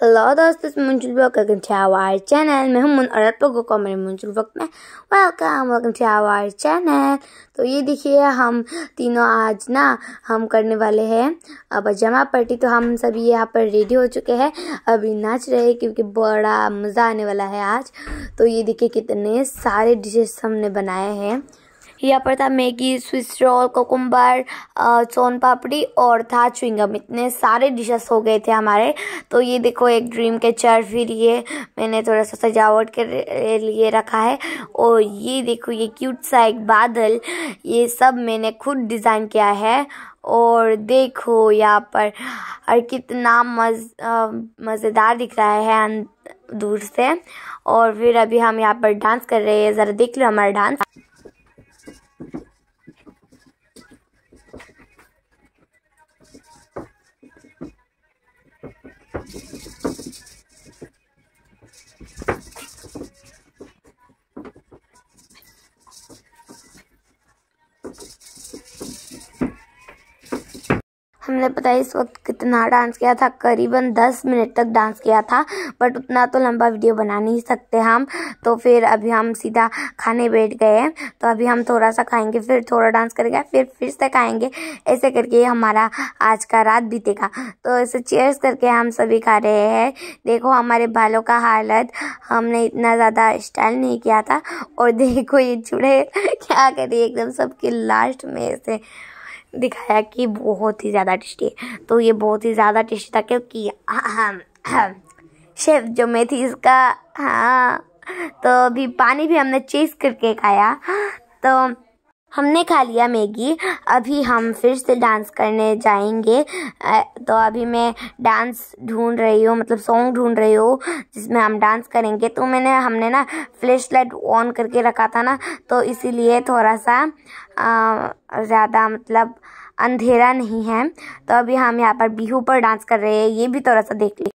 Hello दोस्तों Munjul blog welcome to our channel मैं। हूँ और आप लोगों को मेरे मुंजुल ब्लॉग में welcome welcome to our channel तो ये देखिए, हम तीनों आज ना, हम करने वाले हैं। अब जमा पार्टी तो हम सभी यहाँ पर रेडी हो चुके हैं। अभी नाच रहे हैं, क्योंकि बड़ा मज़ा आने वाला है आज। तो ये देखिए कितने सारे डिशेस हमने बनाए हैं। यहाँ पर था Maggi, Swiss roll, cucumber soan papdi और था चुंगम इतने सारे डिशेस हो गए थे हमारे। तो ये देखो, एक ड्रीम के चर फिर ये मैंने थोड़ा सा सजावट के लिए रखा है। और ये देखो, ये क्यूट सा एक बादल, ये सब मैंने खुद डिज़ाइन किया है। और देखो, यहाँ पर और कितना मज़ मज़ेदार दिख रहा है दूर से। और फिर अभी हम यहाँ पर डांस कर रहे हैं। ज़रा देख लो हमारा डांस हमने पता है इस वक्त कितना डांस किया था, करीबन दस मिनट तक डांस किया था बट उतना तो लंबा वीडियो बना नहीं सकते हम। तो फिर अभी हम सीधा खाने बैठ गए तो अभी हम थोड़ा सा खाएँगे, फिर थोड़ा डांस करेंगे, फिर फिर से खाएँगे। ऐसे करके हमारा आज का रात बीतेगा। तो ऐसे चेयर्स करके हम सभी खा रहे हैं। देखो हमारे बालों का हालत, हमने इतना ज़्यादा स्टाइल नहीं किया था। और देखो ये चूड़े क्या करिए एकदम सबके लास्ट में ऐसे। दिखाया कि बहुत ही ज़्यादा टेस्टी है। तो ये बहुत ही ज़्यादा टेस्टी था क्योंकि शेफ जो मैं थी इसका हाँ तो अभी पानी भी हमने चेस करके खाया। तो हमने खा लिया, मैगी। अभी हम फिर से डांस करने जाएँगे। तो अभी मैं डांस ढूंढ रही हूँ मतलब सॉन्ग ढूंढ रही हूँ, जिसमें हम डांस करेंगे। तो मैंने, हमने ना फ्लैश लाइट ऑन करके रखा था ना तो इसीलिए थोड़ा सा ज़्यादा मतलब अंधेरा नहीं है। तो अभी हम यहाँ पर बिहू पर डांस कर रहे हैं, ये भी थोड़ा सा देख ली।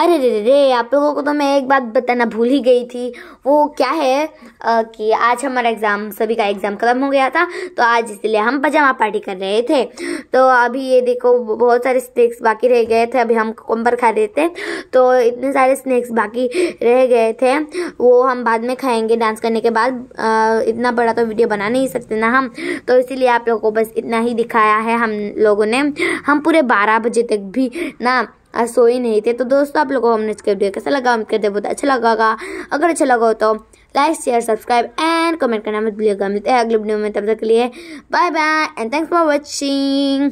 अरे रे रे रे आप लोगों को तो मैं एक बात बताना भूल ही गई थी। वो क्या है आ, कि आज हमारा एग्ज़ाम सभी का एग्ज़ाम ख़त्म हो गया था तो आज इसलिए हम पजामा पार्टी कर रहे थे। तो अभी ये देखो बहुत सारे स्नैक्स बाकी रह गए थे अभी हम कोम्बर खा रहे थे। तो इतने सारे स्नैक्स बाकी रह गए थे वो हम बाद में खाएँगे डांस करने के बाद। आ, इतना बड़ा तो वीडियो बना नहीं सकते ना हम। तो इसीलिए आप लोगों को बस इतना ही दिखाया है हम लोगों ने। हम पूरे बारह बजे तक भी ना आज ही नहीं थे। तो दोस्तों, आप लोगों को हमने इसका वीडियो कैसा लगा? उम्मीद करते बहुत अच्छा लगा अगर अच्छा लगा हो तो like share subscribe and comment करना मत भूलिएगा। मिलते हैं अगले वीडियो में। तब तक के लिए bye bye and thanks for watching